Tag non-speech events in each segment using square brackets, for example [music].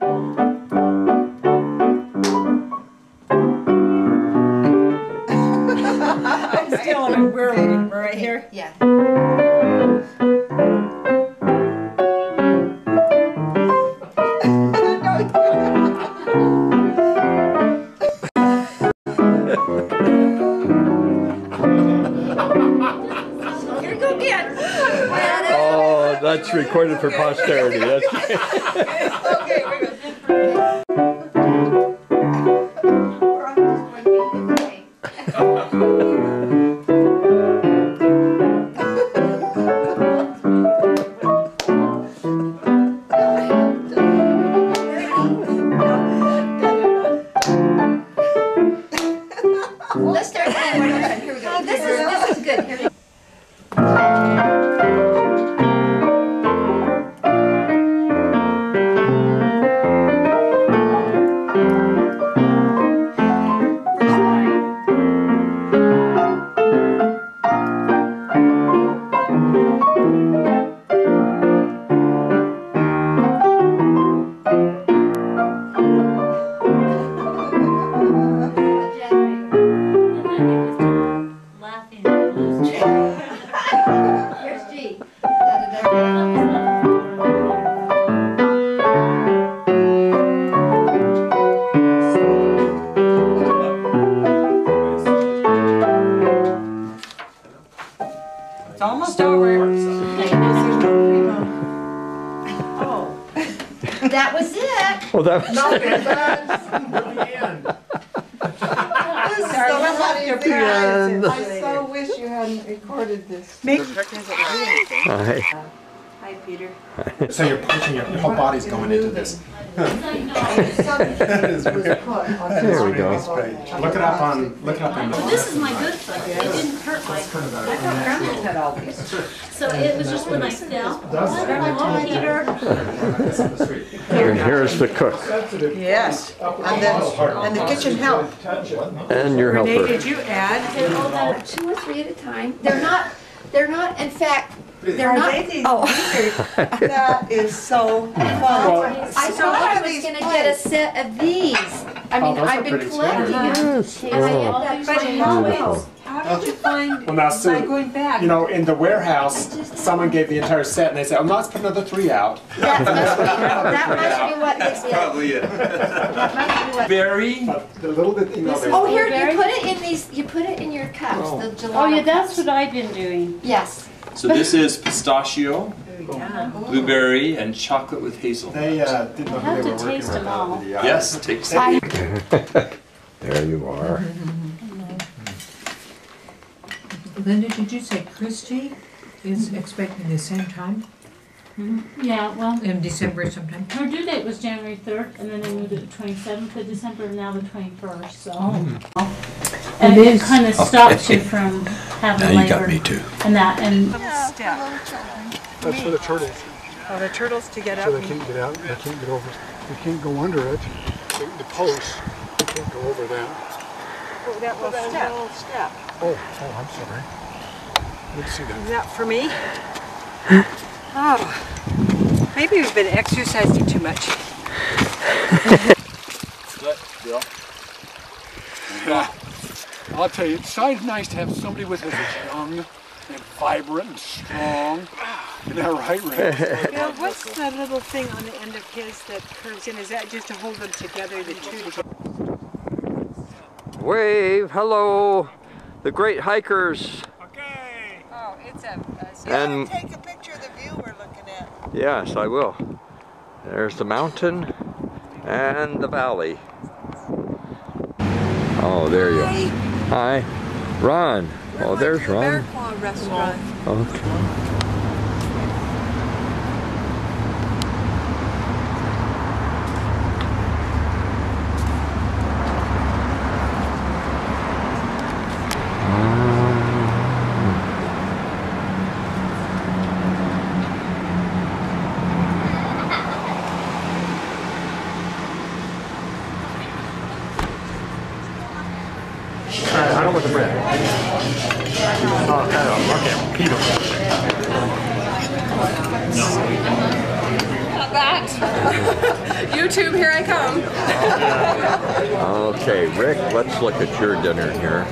I'm still on it. Where we? We're right here? Yeah. Here we go again. Oh, that's recorded for posterity. That's [laughs] Okay, almost over. Oh. That was it. well, that was Sorry, we'll have to the end. I so wish you hadn't recorded this. Make. Hi. Hi, Peter. So you're pushing your, your whole body's going into this. That is was put on There we go. Look it up on, look it up on. This is my good foot. It didn't hurt my foot. I thought Grandma had all these. So it was just when I fell. Oh, Peter. And here's the cook Yes, and the, and the kitchen help. and your Renee, helper. did you add? All that, two or three at a time. They're not, they're not, in fact, they're Are not. Oh. [laughs] That is so fun. I So thought look I at gonna get a set of these. I oh, mean, those are I've been pretty collecting them. Yes. And I Oh. ended up But trying how, did you find, Well, now, by Sue, going back? you know, in the warehouse, someone gave the entire set and they said, oh, let's put another three out. That must be, [laughs] that must be what this is. Probably it. That must be what. [laughs] Berry. But the little bit, you know, they. Oh, here, you put it in these, you put it in your cups, the oh. gelato Oh, yeah, that's cups. what I've been doing. Yes. So this is pistachio, blueberry, and chocolate with hazelnut. They, uh, didn't know I who have they were to working taste with. them all. Yes, take some. There you are. Linda, did you say Christie is expecting the same time Yeah, well, in December sometime? her due date was January third, and then they moved it to twenty-seventh of December, and now the twenty-first, so. And It it is. kinda stops you from having labor. you got me too. And that, and Step. That's for the turtles, Oh, the turtles to get up. so they can't get out, they can't get over, they can't go under it. The the posts, they can't go over that. Oh, That little step. step. Oh, oh, I'm sorry. Let's see that. Is that for me? Oh, maybe we've been exercising too much. Yeah. I'll tell you, it's so nice to have somebody with us that's young and vibrant and strong. [laughs] Isn't that right, Ray? [laughs] Bill, what's the little thing on the end of his that curves in? Is that just to hold them together, the two? together? Wave, hello, the great hikers. Okay. Oh, it's a, And Take a picture of the view we're looking at. yes, I will. There's the mountain and the valley. Oh, there you are. Hi. Ron. Oh, there's Ron. restaurant. Oh, okay. I don't want the bread. Oh, okay, okay, Peter. that. [laughs] YouTube, here I come. Okay, Rick, let's look at your dinner here.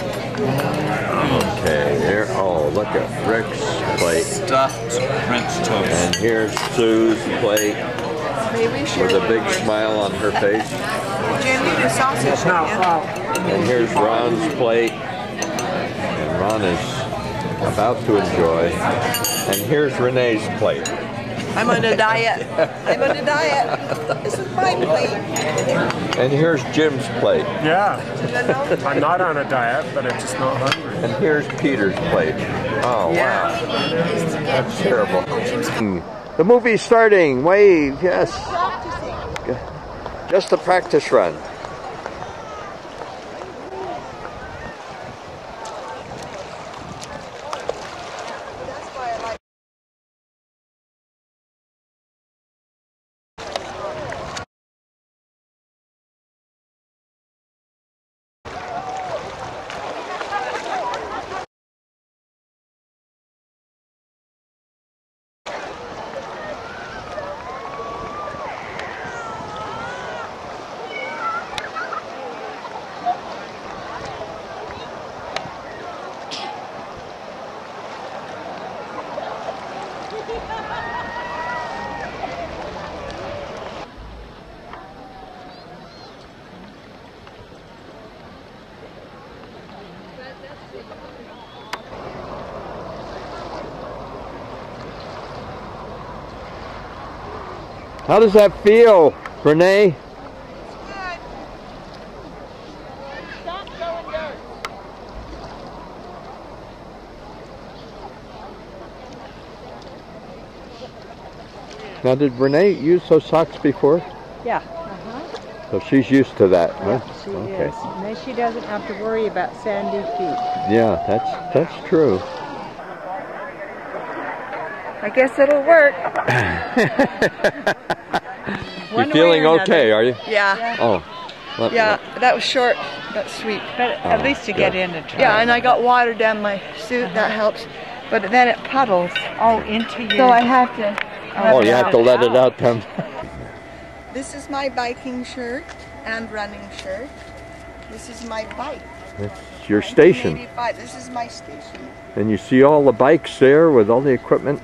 Okay, there. Oh, look at Rick's plate. Stuffed French toast. And here's Sue's plate with a big smile on her face. Jim, you sausage, yeah? And here's Ron's plate. And Ron is about to enjoy. And here's Renee's plate. I'm on a diet. I'm on a diet. This is my plate. And here's Jim's plate. Yeah. I'm not on a diet, but I'm just not hungry. And here's Peter's plate. Oh, wow. That's terrible. Hmm. The movie's starting. Wave, yes. Just a practice run. How does that feel, Renee? Now, did Renee use those socks before? Yeah. So she's used to that, huh? She okay. is. And then she doesn't have to worry about sandy feet. Yeah, that's that's true. I guess it'll work. [laughs] You're feeling okay, are you? Yeah. Oh. let- Yeah, that was short, but sweet. But at Oh, least to good. get in and try. Yeah, and I got water down my suit, that uh-huh. helps. But then it puddles. Oh, into you. So I have to. Oh, you have to let it out then. [laughs] This is my biking shirt and running shirt. This is my bike. It's your station. This is my station. And you see all the bikes there with all the equipment?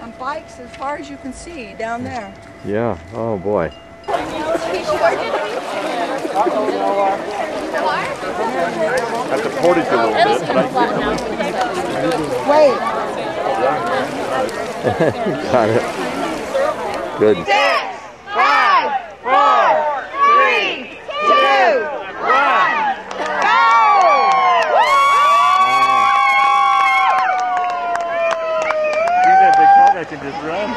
And bikes as far as you can see down there. Yeah. Oh boy. At the portage a little bit, but I Wait. [laughs] Got it. Good. Five, four, three, two, one, you got a big dog, I can just run.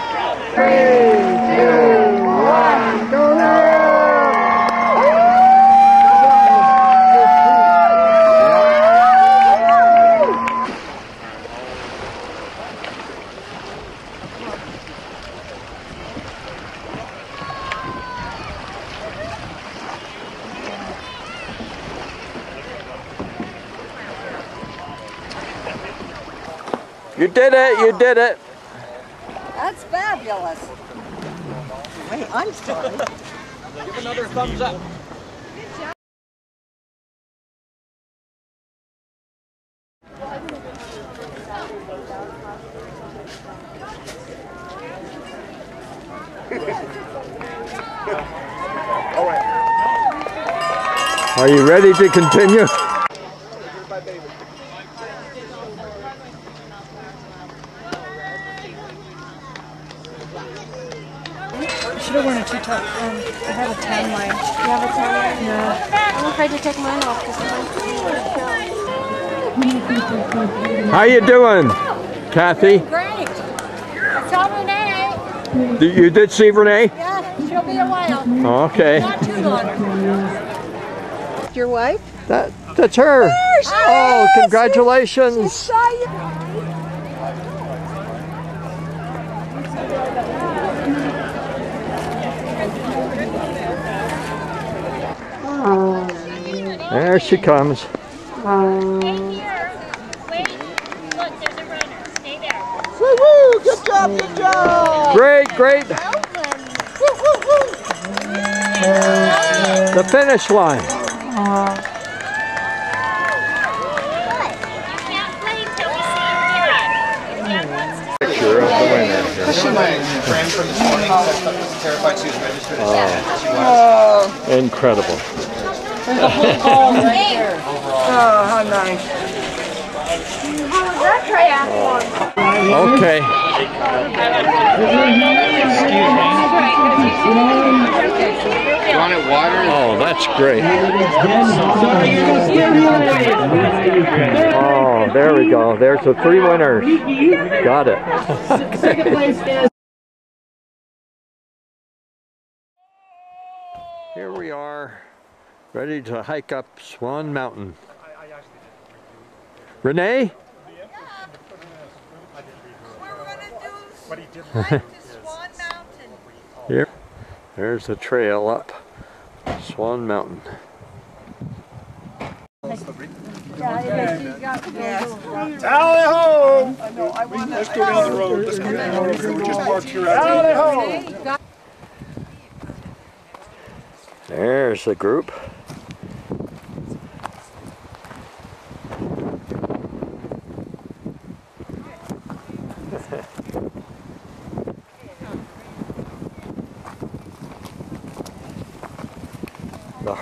You did it. You did it. That's fabulous. Wait, I'm sorry. Give another thumbs up. Are you ready to continue? should have worn a two-top. Um, I have a tan line. You have a tan line? No. I'm afraid to take mine off because mine's How you doing, Kathy? Great. I saw Renee. Did- You did see Renee? Yeah, she'll be a while. Okay. Not too long. Your wife? That that's her. Oh, congratulations. Saw you. There she comes. Stay here. Wait. Look, there's a runner. Stay there. Woo, good job, good job. Great, great. The finish line. Picture of the winner. Friend from this morning was was registered Oh, incredible. [laughs] Oh, how nice. Okay. Oh, that's great. Oh, there we go. There's the three winners. Got it. [laughs] Here we are, ready to hike up Swan Mountain. Renee? We're gonna do hike to Swan Mountain. Here. There's the trail up Swan Mountain. Tally ho! I know, I wanna. Let's go down the road. Let's go down the road. We just parked here out Tally there. ho! There's the group.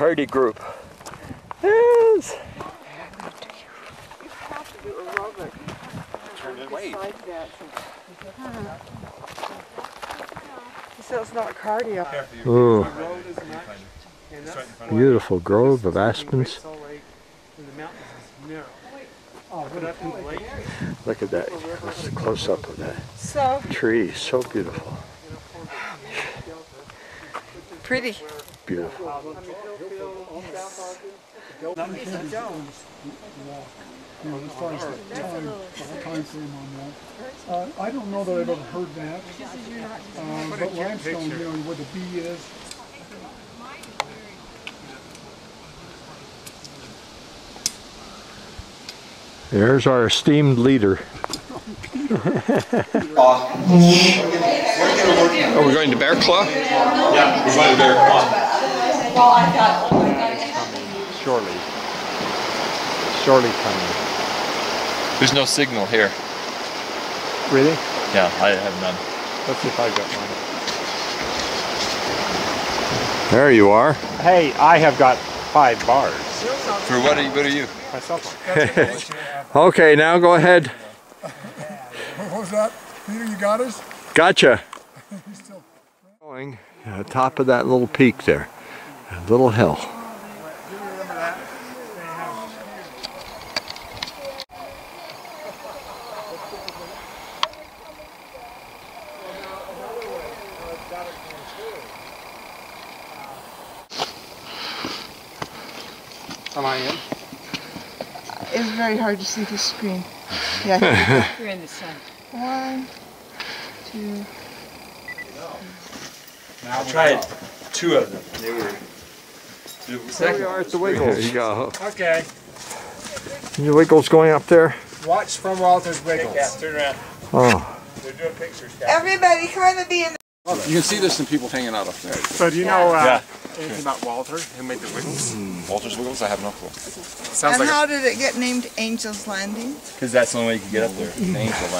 Hardy group. Yes. So it's not cardio. Ooh, beautiful grove of aspens. Look at that. Let's close up of that So tree. So beautiful. pretty. Beautiful. You know, as far as the time, time frame on that. Uh, I don't know that I've ever heard that. Uh, but limestone, you know, where the B is, There's our esteemed leader. Oh, we're going to Bear Claw? Yeah, we're going to Bear Claw. Surely. Surely coming. There's no signal here. Really? Yeah, I have none. Let's see if I got one. There you are. Hey, I have got five bars. For what are you? What are you? My cell [laughs] phone. Okay, now go ahead. what was that? Peter, you got us? Gotcha. [laughs] Going uh, top of that little peak there, a little hill. Hard to see the screen. Yeah. [laughs] You're in the sun. One, two. Now I tried two of them. They were. The There we are at the one was Wiggles. There you go. Okay. The Wiggles going up there? Watch from Walter's Wiggles. Turn around. Oh, They're doing pictures, Everybody kind of be in You can see there's some people hanging out up there. So do you know uh, Yeah. Anything about Walter, who made the Wiggles? Hmm. Walter's Wiggles? I have no clue. Sounds And like a how did it get named Angel's Landing? Because that's the only way you can get up there. The angel line.